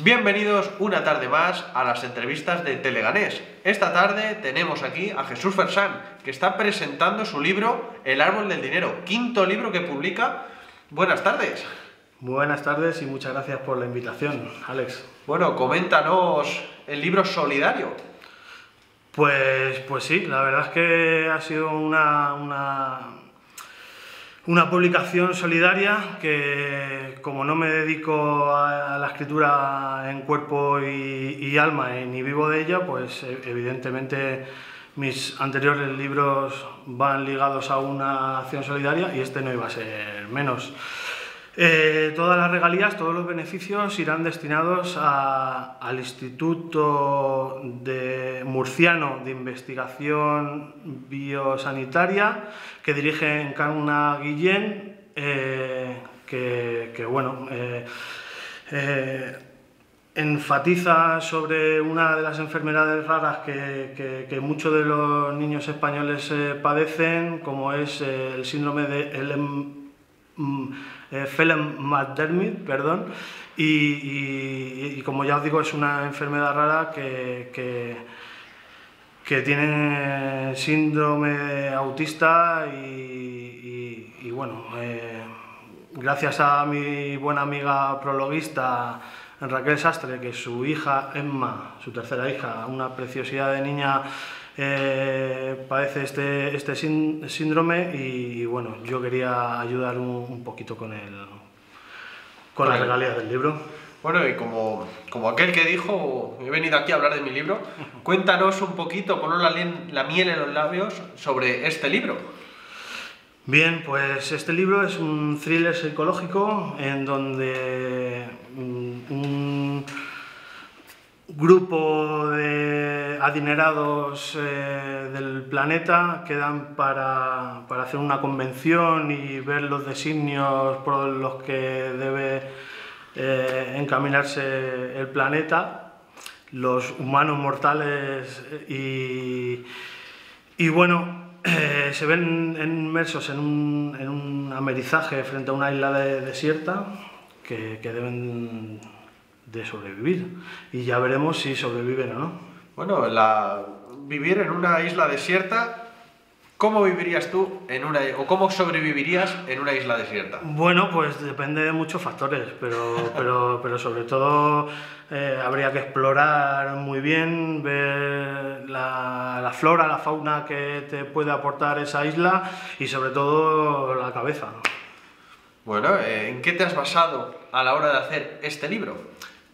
Bienvenidos una tarde más a las entrevistas de Teleganés. Esta tarde tenemos aquí a Jesús Fersán, que está presentando su libro El árbol del dinero, quinto libro que publica. Buenas tardes. Buenas tardes y muchas gracias por la invitación, Alex. Bueno, coméntanos el libro Solidario. Pues, pues sí, la verdad es que ha sido una, una, una publicación solidaria que como no me dedico a la escritura en cuerpo y, alma eh, ni vivo de ella, pues eh, evidentemente mis anteriores libros van ligados a una acción solidaria y este no iba a ser menos. Eh, todas las regalías, todos los beneficios irán destinados al Instituto de Murciano de Investigación Biosanitaria que dirige Encarna Guillén, eh, que, bueno, eh, enfatiza sobre una de las enfermedades raras que, muchos de los niños españoles padecen, como es el síndrome de LM eh, Phelan perdón, y, como ya os digo es una enfermedad rara que, que, tiene síndrome autista y, bueno, eh, gracias a mi buena amiga prologuista Raquel Sastre, que su hija Emma, su tercera hija, una preciosidad de niña, eh, padece este, este síndrome y, bueno, yo quería ayudar un, poquito con, el, con las regalías del libro. Bueno, y como, como aquel que dijo, he venido aquí a hablar de mi libro, cuéntanos un poquito, ponnos la, la miel en los labios sobre este libro. Bien, pues este libro es un thriller psicológico en donde un grupo de adinerados eh, del planeta quedan para, para, hacer una convención y ver los designios por los que debe eh, encaminarse el planeta, los humanos mortales y, y bueno, eh, se ven inmersos en un, en un, amerizaje frente a una isla desierta que, que deben de sobrevivir. Y ya veremos si sobreviven o no. Bueno, la... vivir en una isla desierta, ¿cómo vivirías tú en una o cómo sobrevivirías en una isla desierta? Bueno, pues depende de muchos factores, pero, pero, pero sobre todo eh, habría que explorar muy bien, ver la, la, flora, la fauna que te puede aportar esa isla y sobre todo la cabeza. Bueno, eh, ¿en qué te has basado a la hora de hacer este libro?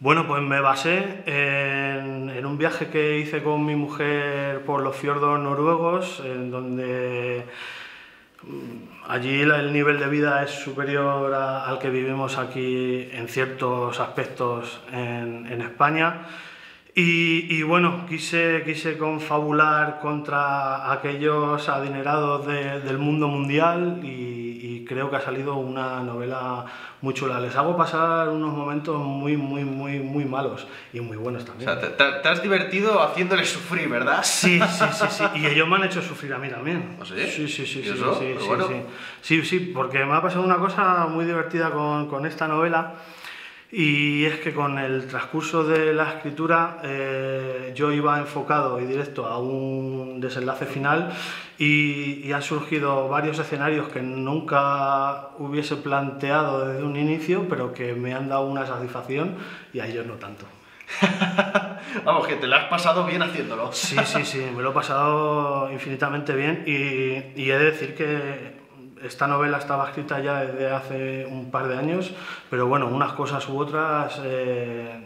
Bueno, pues me basé en, un viaje que hice con mi mujer por los fiordos noruegos, en donde mm, allí el nivel de vida es superior al que vivimos aquí en ciertos aspectos en, España. Y, bueno, quise, quise confabular contra aquellos adinerados del mundo mundial y, creo que ha salido una novela muy chula. Les hago pasar unos momentos muy, muy, muy, muy malos y muy buenos también. O sea, te, has divertido haciéndoles sufrir, ¿verdad? Sí, sí, sí, sí. Y ellos me han hecho sufrir a mí también. ¿Ah, sí? Sí, sí, sí. sí, sí, sí, sí, sí, sí, porque me ha pasado una cosa muy divertida con, con esta novela. Y es que con el transcurso de la escritura eh, yo iba enfocado y directo a un desenlace final y, han surgido varios escenarios que nunca hubiese planteado desde un inicio, pero que me han dado una satisfacción y a ellos no tanto. Vamos, que te lo has pasado bien haciéndolo. Sí, sí, sí, me lo he pasado infinitamente bien y, y he de decir que esta novela estaba escrita ya desde hace un par de años, pero bueno, unas cosas u otras eh,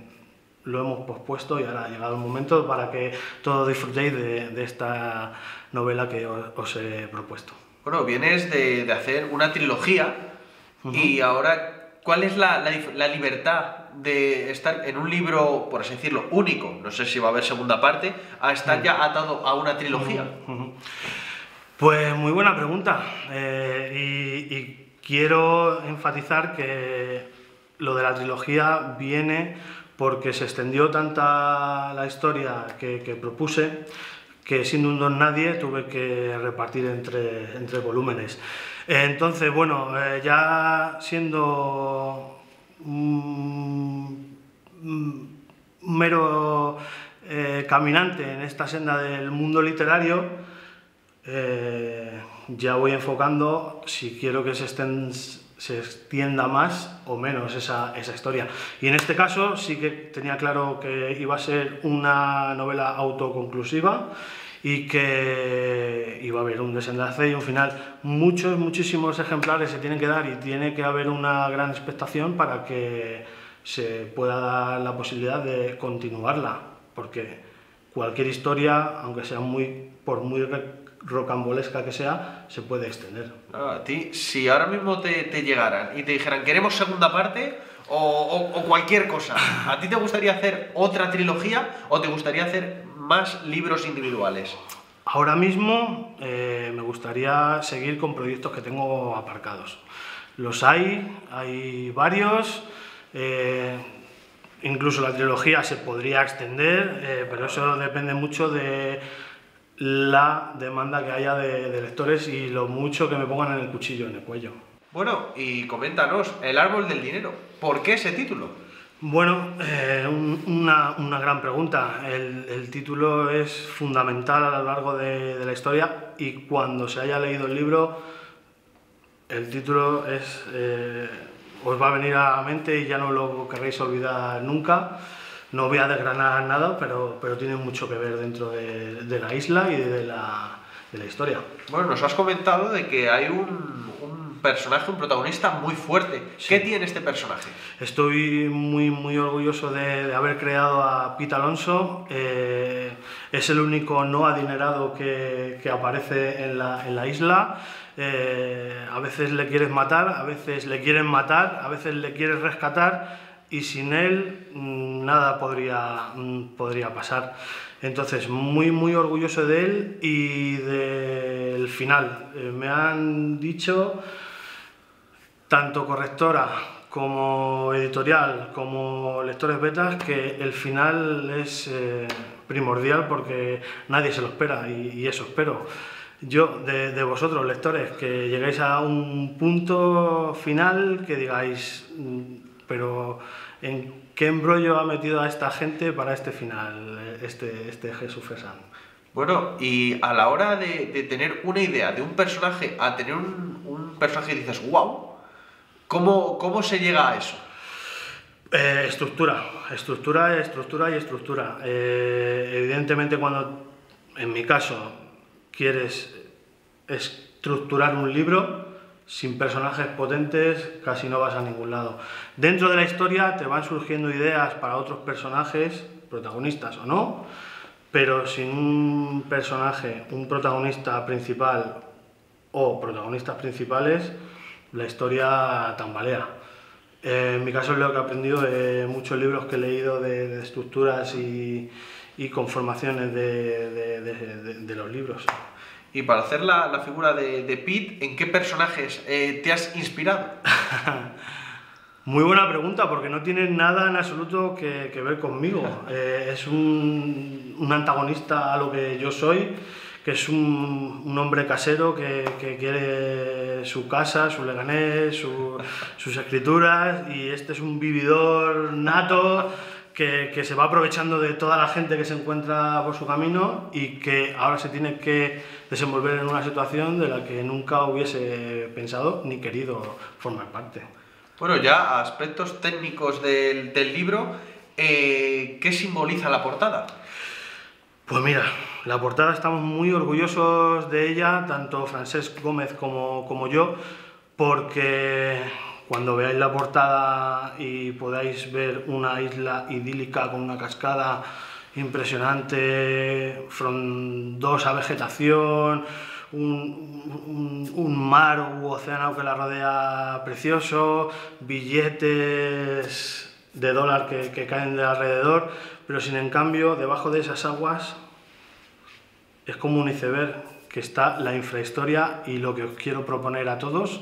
lo hemos pospuesto y ahora ha llegado el momento para que todos disfrutéis de, esta novela que os, he propuesto. Bueno, vienes de, hacer una trilogía y ahora, ¿cuál es la, libertad de estar en un libro, por así decirlo, único, no sé si va a haber segunda parte, a estar ya atado a una trilogía? Pues muy buena pregunta. Eh, y, quiero enfatizar que lo de la trilogía viene porque se extendió tanta la historia que, propuse que siendo un don nadie tuve que repartir entre, entre volúmenes. Entonces, bueno, eh, ya siendo un mero eh, caminante en esta senda del mundo literario, eh, ya voy enfocando si quiero que se, se extienda más o menos esa, esa, historia. Y en este caso sí que tenía claro que iba a ser una novela autoconclusiva y que iba a haber un desenlace y un final. Muchos, muchísimos ejemplares se tienen que dar y tiene que haber una gran expectación para que se pueda dar la posibilidad de continuarla, porque cualquier historia, aunque sea muy, por muy rocambolesca que sea, se puede extender. a ti, si ahora mismo te, te, llegaran y te dijeran, queremos segunda parte o, o, cualquier cosa, ¿a ti te gustaría hacer otra trilogía o te gustaría hacer más libros individuales? Ahora mismo eh, me gustaría seguir con proyectos que tengo aparcados. Los hay, hay varios. Eh, incluso la trilogía se podría extender, eh, pero eso depende mucho de la demanda que haya de, lectores y lo mucho que me pongan en el cuchillo, en el cuello. Bueno, y coméntanos, El árbol del dinero, ¿por qué ese título? Bueno, eh, una, gran pregunta. El, título es fundamental a lo largo de, la historia y cuando se haya leído el libro, el título es, eh, os va a venir a la mente y ya no lo querréis olvidar nunca. No voy a desgranar nada, pero, pero tiene mucho que ver dentro de, la isla y de la, historia. Bueno, nos has comentado de que hay un, personaje, un protagonista muy fuerte. ¿Qué tiene este personaje? Estoy muy, muy orgulloso de, haber creado a Pete Alonso. Eh, es el único no adinerado que, que aparece en la, en la isla. Eh, a veces le quieres matar, a veces le quieren matar, a veces le quieres rescatar y sin él mm, nada podría, mm, podría pasar. Entonces, muy, muy orgulloso de él y del final. Eh, me han dicho, tanto correctora como editorial, como lectores betas, que el final es eh, primordial porque nadie se lo espera y, eso espero. Yo, de, de, vosotros, lectores, que lleguéis a un punto final que digáis, mm, pero ¿en qué embrollo ha metido a esta gente para este final, este, este Jesús Fesan? Bueno, y a la hora de, tener una idea de un personaje a tener un, personaje y dices, wow, ¿cómo, ¿cómo se llega a eso? Eh, estructura, estructura, estructura y estructura. Eh, evidentemente cuando, en mi caso, quieres estructurar un libro, sin personajes potentes casi no vas a ningún lado. Dentro de la historia te van surgiendo ideas para otros personajes, protagonistas o no, pero sin un personaje, un protagonista principal o protagonistas principales, la historia tambalea. en mi caso es lo que he aprendido de muchos libros que he leído de, estructuras y, conformaciones de los libros. Y para hacer la, figura de, de, Pete, ¿en qué personajes eh, te has inspirado? Muy buena pregunta, porque no tiene nada en absoluto que, ver conmigo. Eh, es un, antagonista a lo que yo soy, que es un, hombre casero que, quiere su casa, su leganés, sus escrituras, y este es un vividor nato que, se va aprovechando de toda la gente que se encuentra por su camino y que ahora se tiene que desenvolver en una situación de la que nunca hubiese pensado ni querido formar parte. Bueno, ya aspectos técnicos del, libro, eh, ¿qué simboliza la portada? Pues mira, la portada estamos muy orgullosos de ella, tanto Francesc Gómez como, como yo, porque cuando veáis la portada y podáis ver una isla idílica con una cascada impresionante, frondosa vegetación, un, mar u océano que la rodea precioso, billetes de dólar que, que caen de alrededor, pero sin en cambio debajo de esas aguas es como un iceberg que está la infrahistoria y lo que os quiero proponer a todos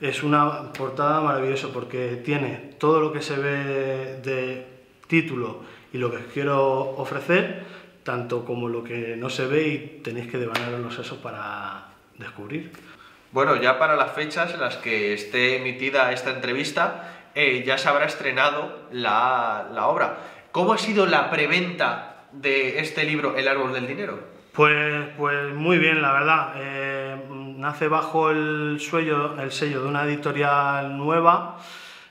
es una portada maravillosa porque tiene todo lo que se ve de título y lo que os quiero ofrecer, tanto como lo que no se ve y tenéis que devanar los sesos para descubrir. Bueno, ya para las fechas en las que esté emitida esta entrevista, eh, ya se habrá estrenado la, la obra. ¿Cómo ha sido la preventa de este libro, El árbol del dinero? Pues, pues muy bien, la verdad. Eh, nace bajo el, el sello de una editorial nueva,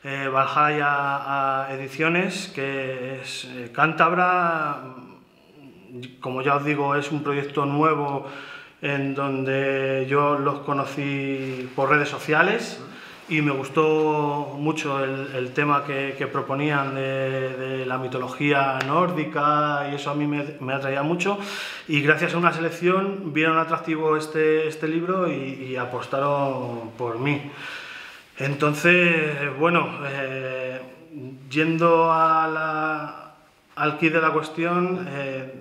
eh, Valhalla Ediciones, que es eh, cántabra. Como ya os digo, es un proyecto nuevo en donde yo los conocí por redes sociales y me gustó mucho el, tema que, proponían de, la mitología nórdica y eso a mí me, atraía mucho y gracias a una selección vieron atractivo este, este libro y, apostaron por mí. Entonces, bueno, eh, yendo a al kit de la cuestión, eh,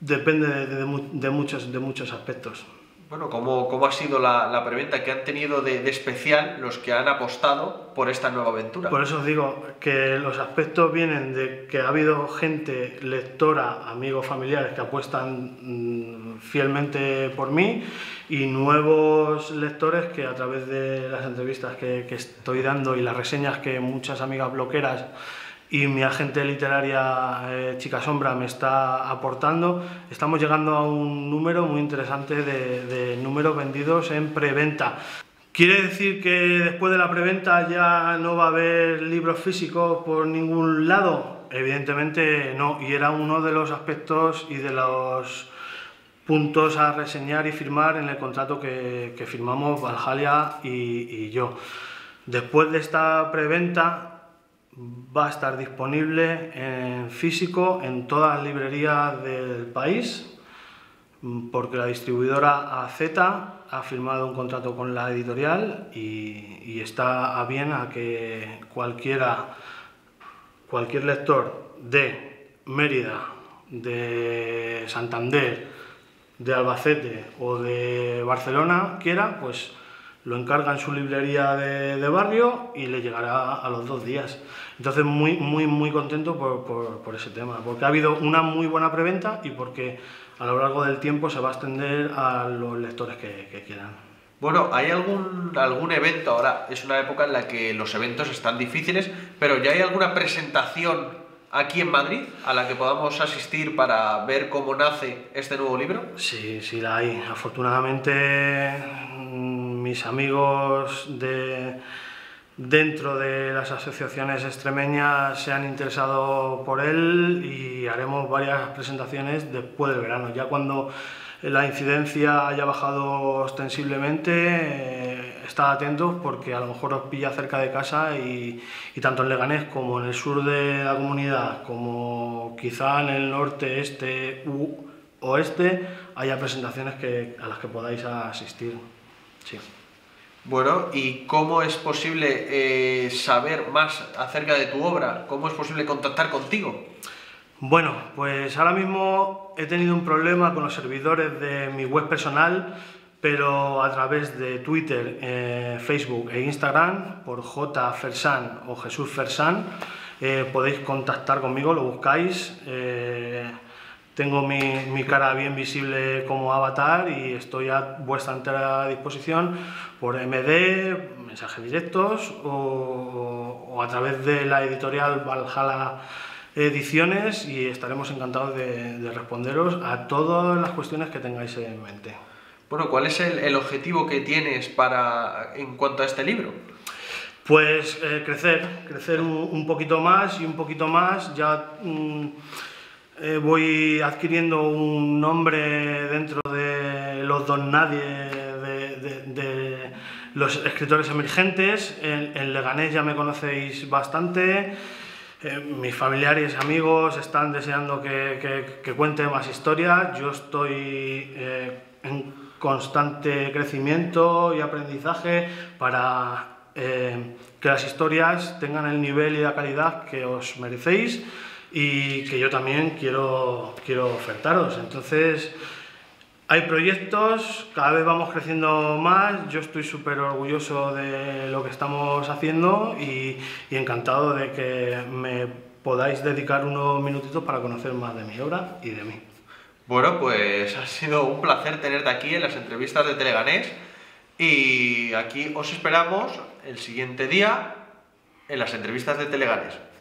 depende de, muchos, de muchos aspectos. Bueno, ¿cómo, cómo ha sido la, la, preventa que han tenido de, de, especial los que han apostado por esta nueva aventura? Por eso os digo que los aspectos vienen de que ha habido gente, lectora, amigos, familiares que apuestan mm, fielmente por mí y nuevos lectores que a través de las entrevistas que, que estoy dando y las reseñas que muchas amigas bloqueras y mi agente literaria eh, Chica Sombra me está aportando, estamos llegando a un número muy interesante de, números vendidos en preventa. ¿Quiere decir que después de la preventa ya no va a haber libros físicos por ningún lado? Evidentemente no, y era uno de los aspectos y de los puntos a reseñar y firmar en el contrato que, firmamos Valhalia y, y yo. Después de esta preventa va a estar disponible en físico en todas las librerías del país porque la distribuidora AZ ha firmado un contrato con la editorial y, está a bien a que cualquiera, cualquier lector de Mérida, de Santander, de Albacete o de Barcelona quiera, pues lo encarga en su librería de, barrio y le llegará a los dos días. Entonces muy, muy, muy contento por, ese tema, porque ha habido una muy buena preventa y porque a lo largo del tiempo se va a extender a los lectores que, quieran. Bueno, ¿hay algún, algún evento ahora? Es una época en la que los eventos están difíciles, pero ¿ya hay alguna presentación aquí en Madrid a la que podamos asistir para ver cómo nace este nuevo libro? Sí, sí la hay. Afortunadamente mis amigos de, dentro de las asociaciones extremeñas se han interesado por él y haremos varias presentaciones después del verano. Ya cuando la incidencia haya bajado ostensiblemente, eh, estad atentos porque a lo mejor os pilla cerca de casa y, tanto en Leganés como en el sur de la comunidad, como quizá en el norte, este u oeste, haya presentaciones que, a las que podáis asistir. Sí. Bueno, ¿y cómo es posible eh, saber más acerca de tu obra? ¿Cómo es posible contactar contigo? Bueno, pues ahora mismo he tenido un problema con los servidores de mi web personal, pero a través de Twitter, eh, Facebook e Instagram, por J. Fersan o Jesús Fersan, eh, podéis contactar conmigo, lo buscáis. Tengo mi, cara bien visible como avatar y estoy a vuestra entera disposición por MD, mensajes directos o, a través de la editorial Valhalla Ediciones y estaremos encantados de, responderos a todas las cuestiones que tengáis en mente. Bueno, ¿cuál es el, objetivo que tienes para, en cuanto a este libro? Pues eh, crecer, crecer un, poquito más y un poquito más. Ya mm, eh, voy adquiriendo un nombre dentro de los don nadie de, los escritores emergentes. En, Leganés ya me conocéis bastante. Eh, mis familiares y amigos están deseando que, que, cuente más historias. Yo estoy eh, en constante crecimiento y aprendizaje para que las historias tengan el nivel y la calidad que os merecéis y que yo también quiero, quiero ofertaros. Entonces, hay proyectos, cada vez vamos creciendo más, yo estoy súper orgulloso de lo que estamos haciendo y, y, encantado de que me podáis dedicar unos minutitos para conocer más de mi obra y de mí. Bueno, pues ha sido un placer tenerte aquí en las entrevistas de Teleganés y aquí os esperamos el siguiente día en las entrevistas de Telegares.